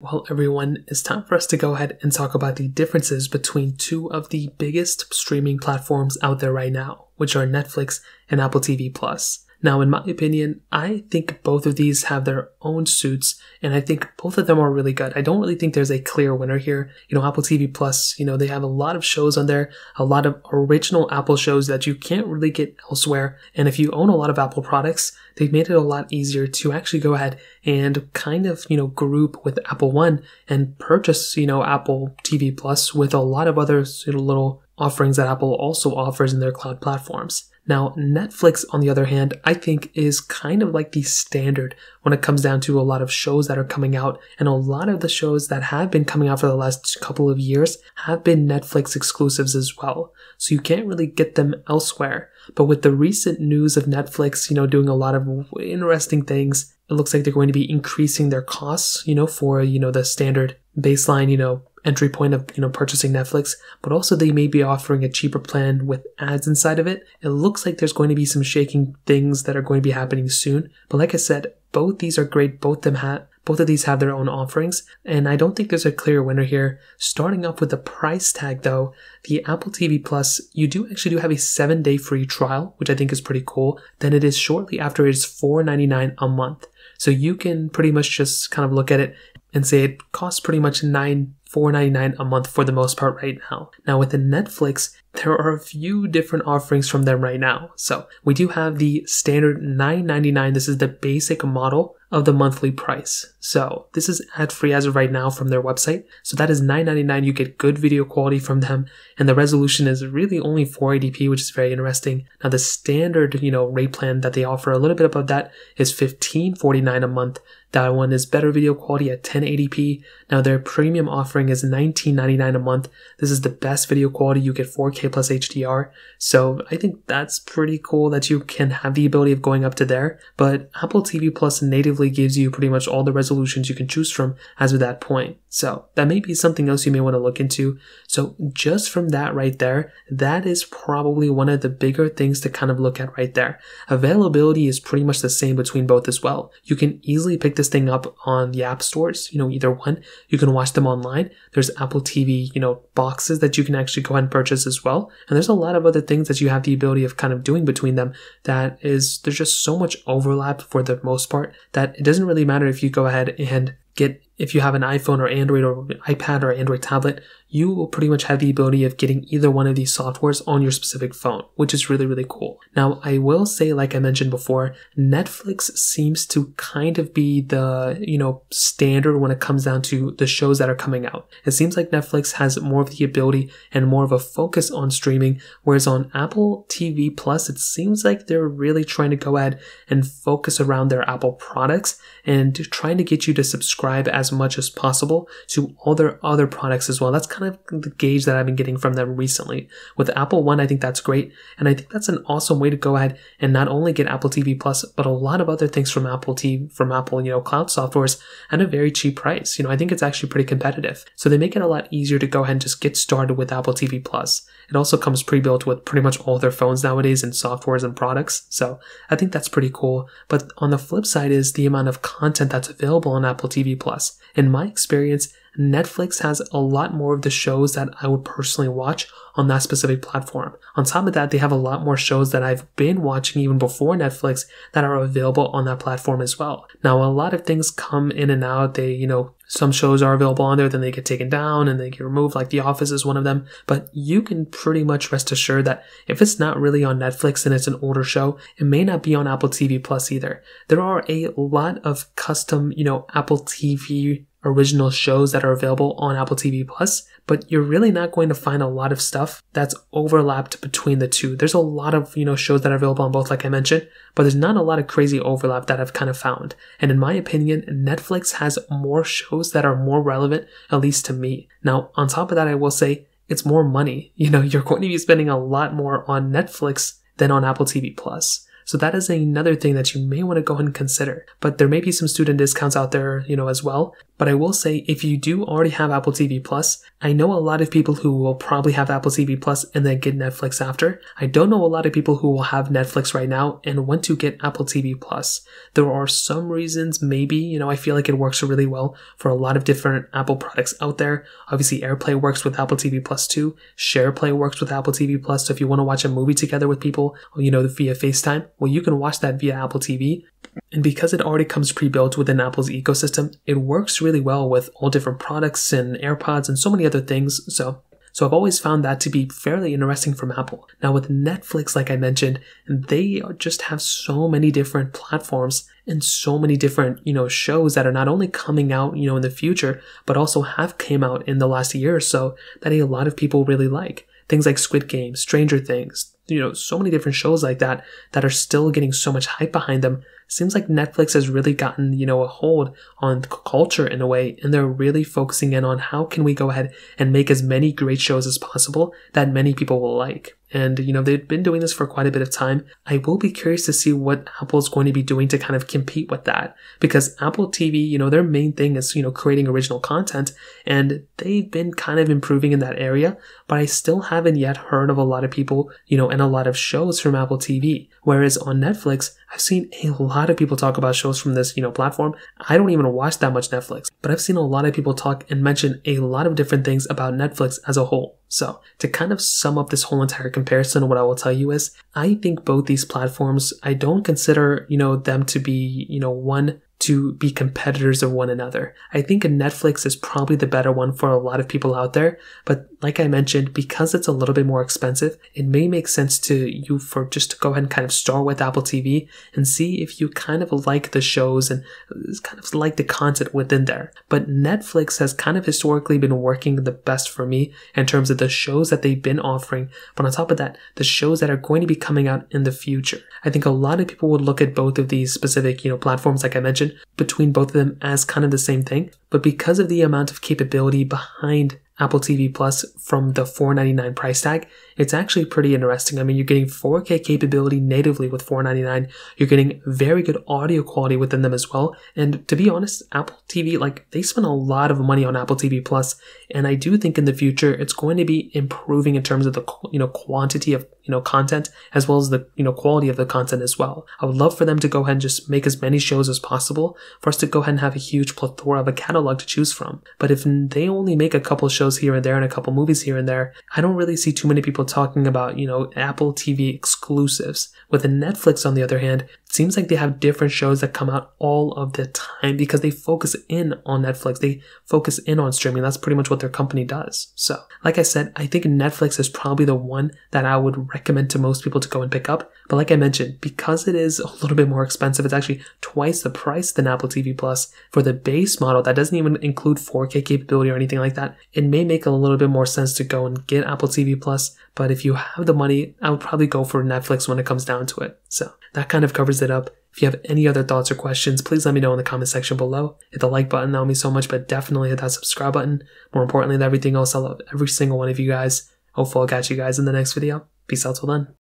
Well, everyone, it's time for us to go ahead and talk about the differences between two of the biggest streaming platforms out there right now, which are Netflix and Apple TV Plus. Now, in my opinion, I think both of these have their own suits, and I think both of them are really good. I don't really think there's a clear winner here. You know, Apple TV Plus, you know, they have a lot of shows on there, a lot of original Apple shows that you can't really get elsewhere. And if you own a lot of Apple products, they've made it a lot easier to actually go ahead and kind of, you know, group with Apple One and purchase, you know, Apple TV Plus with a lot of other little offerings that Apple also offers in their cloud platforms. Now, Netflix, on the other hand, I think is kind of like the standard when it comes down to a lot of shows that are coming out. And a lot of the shows that have been coming out for the last couple of years have been Netflix exclusives as well. So you can't really get them elsewhere. But with the recent news of Netflix, you know, doing a lot of interesting things, it looks like they're going to be increasing their costs, you know, for, you know, the standard baseline, you know, entry point of you know purchasing Netflix, but also they may be offering a cheaper plan with ads inside of it. It looks like there's going to be some shaking things that are going to be happening soon. But like I said, both these are great. Both them have both of these have their own offerings, and I don't think there's a clear winner here. Starting off with the price tag though, the Apple TV Plus, you do actually do have a seven day free trial, which I think is pretty cool. Then it is shortly after it is $4.99 a month. So you can pretty much just kind of look at it and say it costs pretty much nine $4.99 a month for the most part right now. Now within Netflix, there are a few different offerings from them right now. So we do have the standard $9.99. This is the basic model of the monthly price. So this is ad free as of right now from their website. So that is $9.99. You get good video quality from them and the resolution is really only 480p, which is very interesting. Now the standard, you know, rate plan that they offer a little bit above that is $15.49 a month. That one is better video quality at 1080p. Now their premium offering is $19.99 a month. This is the best video quality. You get 4K plus HDR. So I think that's pretty cool that you can have the ability of going up to there. But Apple TV Plus natively gives you pretty much all the resolutions you can choose from as of that point. So that may be something else you may want to look into. So just from that right there, that is probably one of the bigger things to kind of look at right there. Availability is pretty much the same between both as well. You can easily pick this thing up on the app stores, you know, either one. You can watch them online. There's Apple TV, you know, boxes that you can actually go ahead and purchase as well. And there's a lot of other things that you have the ability of kind of doing between them that is, there's just so much overlap for the most part that it doesn't really matter if you go ahead and get if you have an iPhone or Android or iPad or Android tablet, you will pretty much have the ability of getting either one of these softwares on your specific phone, which is really, really cool. Now, I will say, like I mentioned before, Netflix seems to kind of be the, you know, standard when it comes down to the shows that are coming out. It seems like Netflix has more of the ability and more of a focus on streaming, whereas on Apple TV Plus, it seems like they're really trying to go ahead and focus around their Apple products and trying to get you to subscribe as much as possible to all their other products as well. That's kind of the gauge that I've been getting from them recently. With Apple One, I think that's great. And I think that's an awesome way to go ahead and not only get Apple TV Plus, but a lot of other things from Apple TV, from Apple, you know, cloud softwares at a very cheap price. You know, I think it's actually pretty competitive. So they make it a lot easier to go ahead and just get started with Apple TV Plus. It also comes pre-built with pretty much all their phones nowadays and softwares and products. So I think that's pretty cool. But on the flip side is the amount of content that's available on Apple TV Plus. In my experience, Netflix has a lot more of the shows that I would personally watch on that specific platform. On top of that, they have a lot more shows that I've been watching even before Netflix that are available on that platform as well. Now, a lot of things come in and out. They, you know, some shows are available on there, then they get taken down and they get removed, like The Office is one of them. But you can pretty much rest assured that if it's not really on Netflix and it's an older show, it may not be on Apple TV Plus either. There are a lot of custom, you know, Apple TV original shows that are available on Apple TV Plus, but you're really not going to find a lot of stuff that's overlapped between the two. There's a lot of, you know, shows that are available on both, like I mentioned, but there's not a lot of crazy overlap that I've kind of found. And in my opinion, Netflix has more shows that are more relevant, at least to me. Now, on top of that, I will say it's more money. You know, you're going to be spending a lot more on Netflix than on Apple TV Plus. So that is another thing that you may want to go ahead and consider. But there may be some student discounts out there, you know, as well. But I will say if you do already have Apple TV Plus, I know a lot of people who will probably have Apple TV Plus and then get Netflix after. I don't know a lot of people who will have Netflix right now and want to get Apple TV Plus. There are some reasons, maybe, you know, I feel like it works really well for a lot of different Apple products out there. Obviously, AirPlay works with Apple TV Plus too. SharePlay works with Apple TV Plus. So if you want to watch a movie together with people, you know, via FaceTime, well, you can watch that via Apple TV. And because it already comes pre-built within Apple's ecosystem, it works really well with all different products and AirPods and so many other things. So so I've always found that to be fairly interesting from Apple. Now with Netflix, like I mentioned, they just have so many different platforms and so many different, you know, shows that are not only coming out, you know, in the future, but also have came out in the last year or so that a lot of people really like. Things like Squid Game, Stranger Things, you know, so many different shows like that that are still getting so much hype behind them. Seems like Netflix has really gotten, you know, a hold on culture in a way, and they're really focusing in on how can we go ahead and make as many great shows as possible that many people will like. And, you know, they've been doing this for quite a bit of time. I will be curious to see what Apple's going to be doing to kind of compete with that. Because Apple TV, you know, their main thing is, you know, creating original content. And they've been kind of improving in that area. But I still haven't yet heard of a lot of people, you know, and a lot of shows from Apple TV. Whereas on Netflix, I've seen a lot of people talk about shows from this, you know, platform. I don't even watch that much Netflix, but I've seen a lot of people talk and mention a lot of different things about Netflix as a whole. So to kind of sum up this whole entire comparison, what I will tell you is I think both these platforms, I don't consider, you know, them to be, you know, one to be competitors of one another. I think Netflix is probably the better one for a lot of people out there, but like I mentioned, because it's a little bit more expensive, it may make sense to you for just to go ahead and kind of start with Apple TV and see if you kind of like the shows and uh, kind of like the content within there. But Netflix has kind of historically been working the best for me in terms of the shows that they've been offering, but on top of that, the shows that are going to be coming out in the future. I think a lot of people would look at both of these specific, you know, platforms like I mentioned between both of them as kind of the same thing, but because of the amount of capability behind Apple TV Plus from the $4.99 price tag, it's actually pretty interesting. I mean, you're getting 4K capability natively with $4.99. You're getting very good audio quality within them as well. And to be honest, Apple TV, like they spend a lot of money on Apple TV Plus, and I do think in the future it's going to be improving in terms of the you know quantity of you know content as well as the you know quality of the content as well. I would love for them to go ahead and just make as many shows as possible for us to go ahead and have a huge plethora of a catalog to choose from. But if they only make a couple shows here and there and a couple movies here and there, I don't really see too many people talking about, you know, Apple TV exclusives. With Netflix, on the other hand, seems like they have different shows that come out all of the time because they focus in on Netflix. They focus in on streaming. That's pretty much what their company does. So, like I said, I think Netflix is probably the one that I would recommend to most people to go and pick up. But like I mentioned, because it is a little bit more expensive, it's actually twice the price than Apple TV Plus for the base model that doesn't even include 4K capability or anything like that. It may make a little bit more sense to go and get Apple TV Plus, but if you have the money, I would probably go for Netflix when it comes down to it. So that kind of covers it up. If you have any other thoughts or questions, please let me know in the comment section below. Hit the like button, that would mean so much, but definitely hit that subscribe button. More importantly than everything else, I love every single one of you guys. Hopefully I'll catch you guys in the next video. Peace out till then.